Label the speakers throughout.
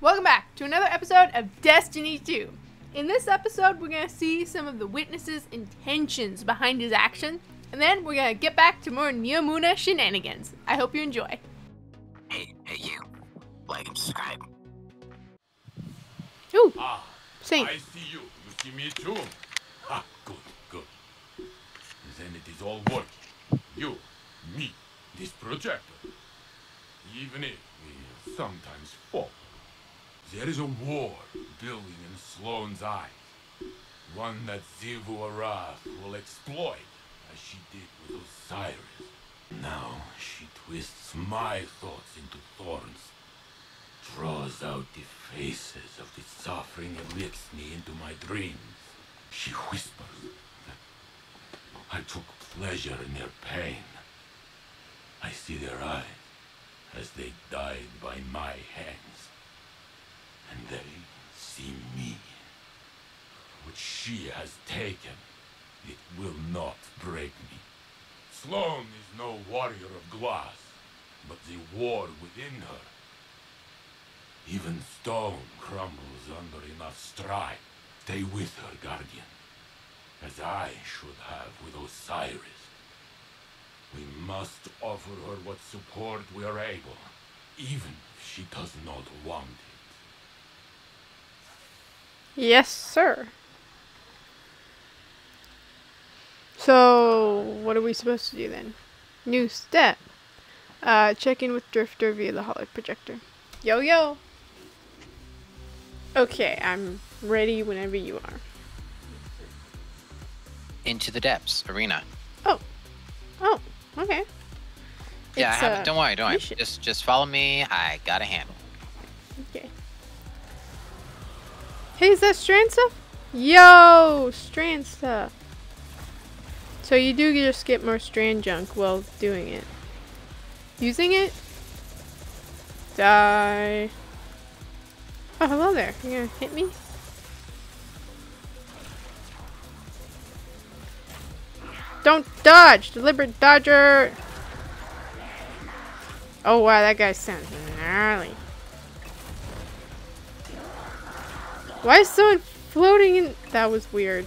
Speaker 1: Welcome back to another episode of Destiny 2. In this episode, we're going to see some of the witness's intentions behind his action, and then we're going to get back to more Neomuna shenanigans. I hope you enjoy.
Speaker 2: Hey, hey you. Like and subscribe.
Speaker 1: Ooh,
Speaker 3: Ah,
Speaker 1: Saint.
Speaker 3: I see you. You see me too. Ah, good, good. Then it is all working. You, me, this projector. Even if we sometimes fall, there is a war building in Sloane's eyes. One that Xivu Arath will exploit, as she did with Osiris. Now she twists my thoughts into thorns draws out the faces of the suffering and lifts me into my dreams. She whispers I took pleasure in their pain. I see their eyes as they died by my hands. And they see me. What she has taken, it will not break me. Sloane is no warrior of glass, but the war within her even stone crumbles under enough strife. Stay with her, Guardian, as I should have with Osiris. We must offer her what support we are able, even if she does not want it.
Speaker 1: Yes, sir. So, what are we supposed to do then? New step. Uh, check in with Drifter via the holo projector. Yo, yo. Okay, I'm ready whenever you are.
Speaker 2: Into the depths arena.
Speaker 1: Oh, oh, okay.
Speaker 2: Yeah, I
Speaker 1: It's,
Speaker 2: have
Speaker 1: uh.
Speaker 2: Don't worry, don't worry.
Speaker 1: mission.
Speaker 2: Just just follow me. I got a handle.
Speaker 1: Hey, is that strand stuff? Yo, strand stuff. So you do just get more strand junk while doing it. Using it? Die. Oh, hello there. You gonna hit me? Don't dodge! Deliberate dodger! Oh wow, that guy sounds gnarly. Why is someone floating in? That was weird.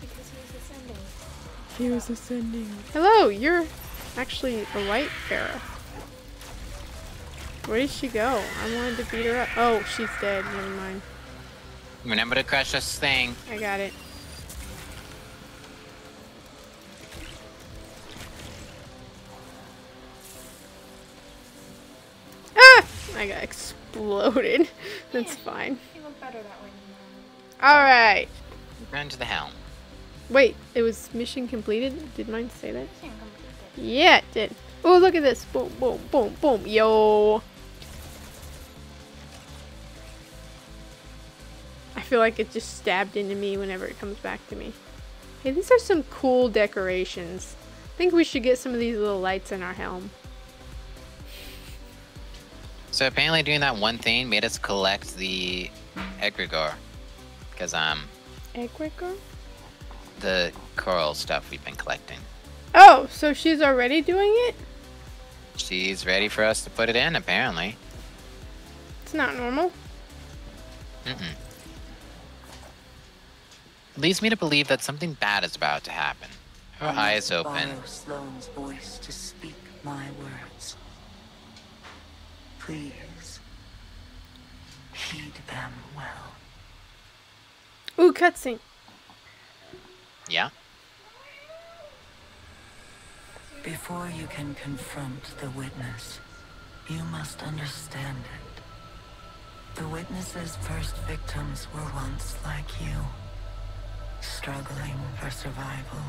Speaker 4: Because he was ascending.
Speaker 1: He was ascending. Hello, you're actually a white pharaoh. Where did she go? I wanted to beat her up. Oh, she's dead. Never mind.
Speaker 2: Remember to crush this thing.
Speaker 1: I got it. Ah! I got exploded. That's fine. Alright.
Speaker 2: Run to the helm.
Speaker 1: Wait, it was mission completed? Did mine say that? Yeah, it did. Oh, look at this. Boom, boom, boom, boom. Yo. I feel like it just stabbed into me whenever it comes back to me. Hey, these are some cool decorations. I think we should get some of these little lights in our helm.
Speaker 2: So apparently doing that one thing made us collect the egregore. Because um
Speaker 1: Egregore?
Speaker 2: the coral stuff we've been collecting.
Speaker 1: Oh, so she's already doing it?
Speaker 2: She's ready for us to put it in, apparently.
Speaker 1: It's not normal.
Speaker 2: Mm-mm. Leads me to believe that something bad is about to happen. Her
Speaker 5: I
Speaker 2: eyes open.
Speaker 5: Borrow Sloane's voice to speak my words. Please, heed them well.
Speaker 1: Ooh, cutscene.
Speaker 2: Yeah?
Speaker 5: Before you can confront the witness, you must understand it. The witness's first victims were once like you, struggling for survival,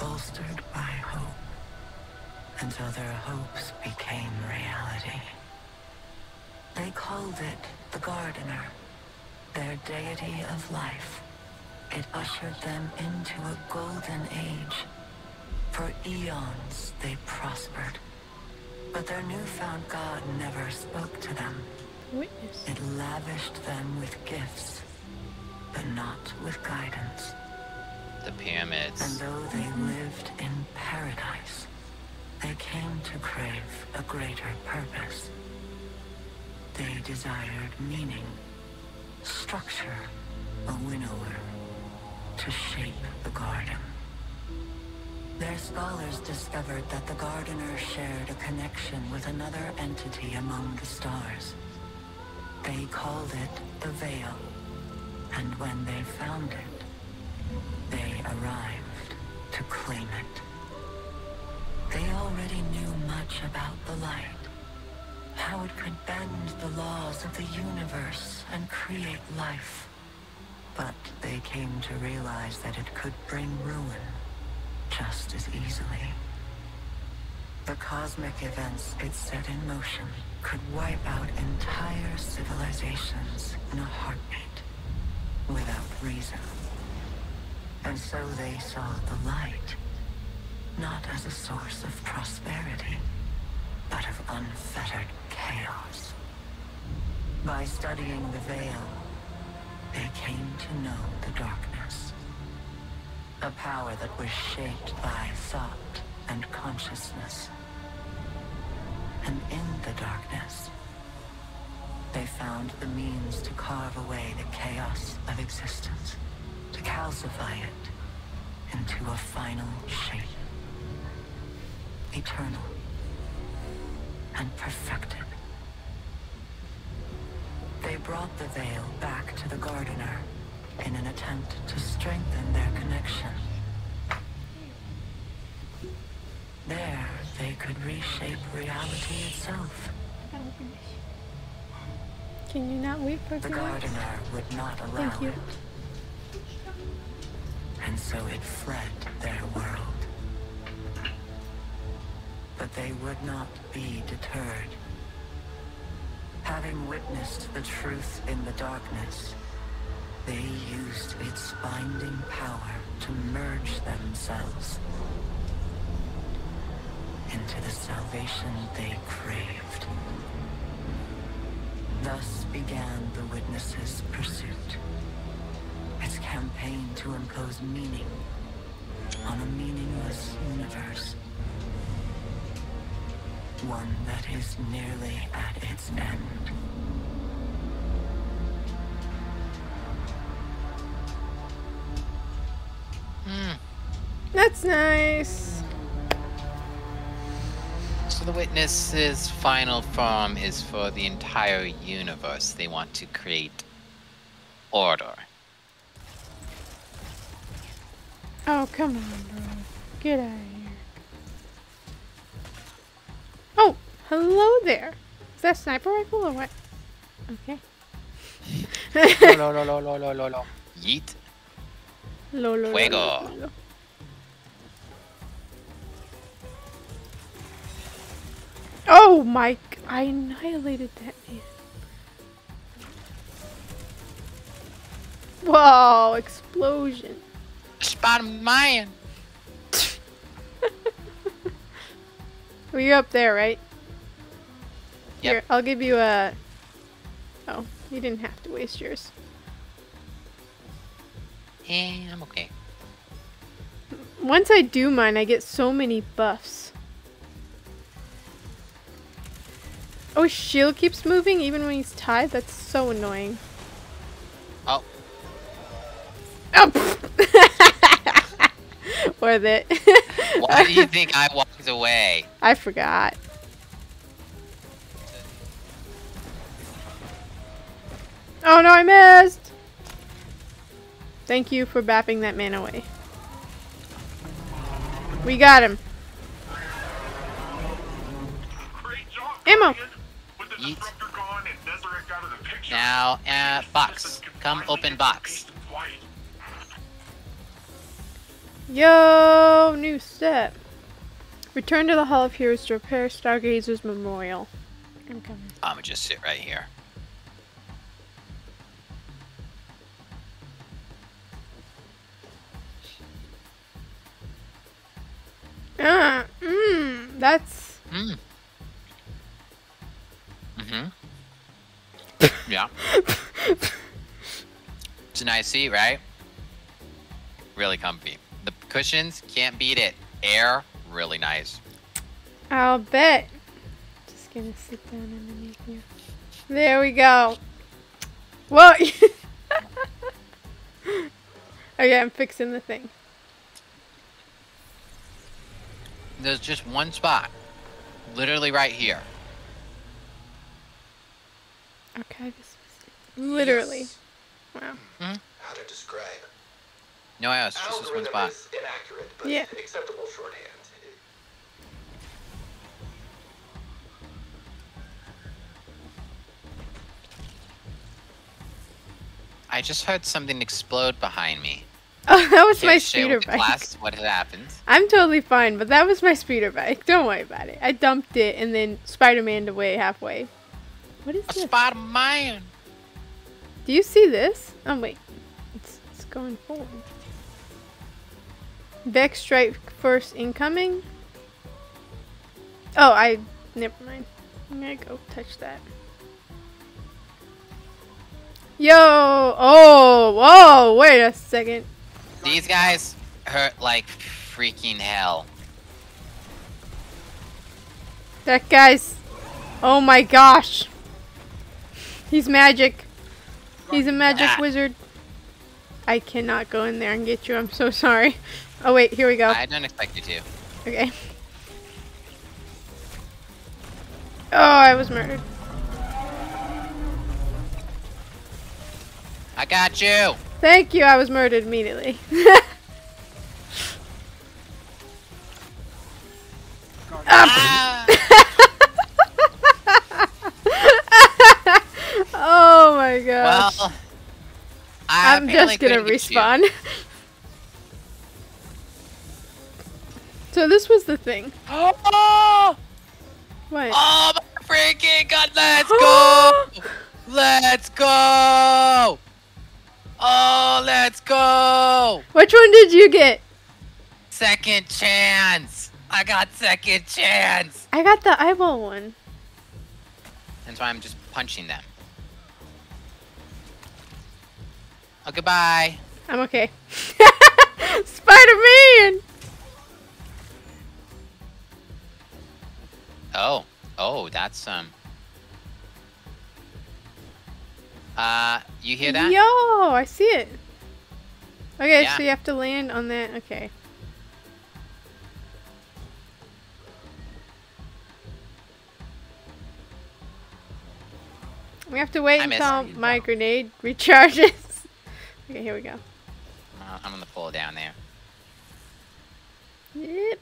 Speaker 5: bolstered by hope, until their hopes became reality. They called it the Gardener, their deity of life. It ushered them into a golden age. For eons they prospered. But their newfound god never spoke to them.
Speaker 1: Witness.
Speaker 5: It lavished them with gifts, but not with guidance.
Speaker 2: The pyramids.
Speaker 5: And though they lived in paradise, they came to crave a greater purpose. They desired meaning, structure, a winnower, to shape the garden. Their scholars discovered that the gardener shared a connection with another entity among the stars. They called it the Veil, and when they found it, they arrived to claim it. They already knew much about the light, how it could bend the laws of the universe and create life. But they came to realize that it could bring ruin just as easily. The cosmic events it set in motion could wipe out entire civilizations in a heartbeat, without reason. And so they saw the light, not as a source of prosperity, but of unfettered chaos. By studying the veil, they came to know the darkness. A power that was shaped by thought and consciousness. And in the darkness, they found the means to carve away the chaos of existence, to calcify it into a final shape. Eternal and perfected. They brought the veil back to the gardener in an attempt to strengthen their connection. There, they could reshape reality itself.
Speaker 1: Can you not wait for
Speaker 5: The gardener would not allow
Speaker 1: Thank you.
Speaker 5: it. And so it fled their world. But they would not be deterred. Having witnessed the truth in the darkness, they used its binding power to merge themselves into the salvation they craved. Thus began the Witness's pursuit. Its campaign to impose meaning on a meaningless universe. One that is nearly at its end.
Speaker 2: Hmm.
Speaker 1: That's nice.
Speaker 2: So the witness's final form is for the entire universe. They want to create order.
Speaker 1: Oh, come on, bro. Get out hello there. Is that a sniper rifle or what? Okay.
Speaker 2: lo, lo, lo, lo, lo, lo, lo. Yeet.
Speaker 1: Lo, lo,
Speaker 2: Fuego.
Speaker 1: lo, lo. Oh my! I annihilated that man. Whoa! Explosion.
Speaker 2: Spider-Man.
Speaker 1: Well, you're up there, right?
Speaker 2: Yep.
Speaker 1: Here, I'll give you a. Oh, you didn't have to waste yours.
Speaker 2: Eh, I'm okay.
Speaker 1: Once I do mine, I get so many buffs. Oh, his shield keeps moving even when he's tied? That's so annoying.
Speaker 2: Oh,
Speaker 1: Oh, Worth it.
Speaker 2: why do you think I walked away?
Speaker 1: I forgot. Oh no, I missed! Thank you for bapping that man away. We got him.
Speaker 6: Great
Speaker 1: Ammo.
Speaker 6: Guardian.
Speaker 2: Yeet.
Speaker 6: disruptor gone and Deseret out of the picture,
Speaker 2: Now, uh, box. Come open box.
Speaker 6: peace and quiet.
Speaker 1: Yo, new step. Return to the Hall of Heroes to repair Stargazer's memorial. I'm coming.
Speaker 2: I'm gonna just sit right here.
Speaker 1: Ah, mmm, that's
Speaker 2: Hmm. Mm-hmm. yeah. It's a nice seat, right? Really comfy. The cushions can't beat it. Air, really nice.
Speaker 1: I'll bet. Just gonna sit down underneath you. There we go. Well, okay, I'm fixing the thing.
Speaker 2: There's just one spot. Literally right here.
Speaker 1: Okay, this was literally. Wow. Hmm?
Speaker 7: How to describe?
Speaker 2: No else, just this one spot.
Speaker 7: is inaccurate, but
Speaker 1: Yeah.
Speaker 7: acceptable shorthand.
Speaker 2: I just heard something explode behind me.
Speaker 1: Oh, that was my speeder bike.
Speaker 2: class what had happened?
Speaker 1: I'm totally fine, but that was my speeder bike. Don't worry about it. I dumped it and then Spider-Maned away halfway. What is this?
Speaker 2: Spider-Man!
Speaker 1: Do you see this? Oh wait, it's, it's going forward. Vex strike force incoming. Oh, I never mind. I'm gonna go touch that. Yo! Oh! Whoa! Wait a second.
Speaker 2: These guys hurt like freaking hell.
Speaker 1: That guy's. Oh my gosh. He's magic. He's a magic
Speaker 2: Ah.
Speaker 1: wizard. I cannot go in there and get you. I'm so sorry. Oh wait, here we go.
Speaker 2: I don't expect you to.
Speaker 1: Okay. Oh, I was murdered.
Speaker 2: I got you!
Speaker 1: Thank you. I was murdered immediately.
Speaker 2: Ah!
Speaker 1: oh my gosh.
Speaker 2: well, I
Speaker 1: I'm just gonna
Speaker 2: couldn't get you.
Speaker 1: respawn. so this was the thing.
Speaker 2: Oh!
Speaker 1: What?
Speaker 2: Oh my freaking god, let's go! let's go! Oh, let's go!
Speaker 1: Which one did you get?
Speaker 2: Second chance! I got second chance!
Speaker 1: I got the eyeball one.
Speaker 2: That's why I'm just punching them. Oh, goodbye.
Speaker 1: I'm okay. Spider-Man!
Speaker 2: Oh, oh, that's um. Uh, you hear that?
Speaker 1: Yo, I see it. Okay,
Speaker 2: Yeah.
Speaker 1: so you have to land on that. Okay. We have to wait until my grenade recharges. okay, here we go.
Speaker 2: Uh, I'm gonna pull down there.
Speaker 1: Yep.